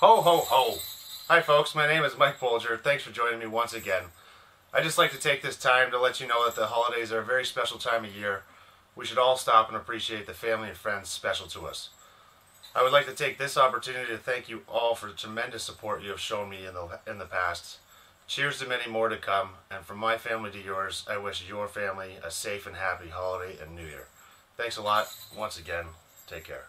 Ho, ho, ho. Hi, folks. My name is Mike Bolger. Thanks for joining me once again. I'd just like to take this time to let you know that the holidays are a very special time of year. We should all stop and appreciate the family and friends special to us. I would like to take this opportunity to thank you all for the tremendous support you have shown me in the, in the past. Cheers to many more to come, and from my family to yours, I wish your family a safe and happy holiday and new year. Thanks a lot. Once again, take care.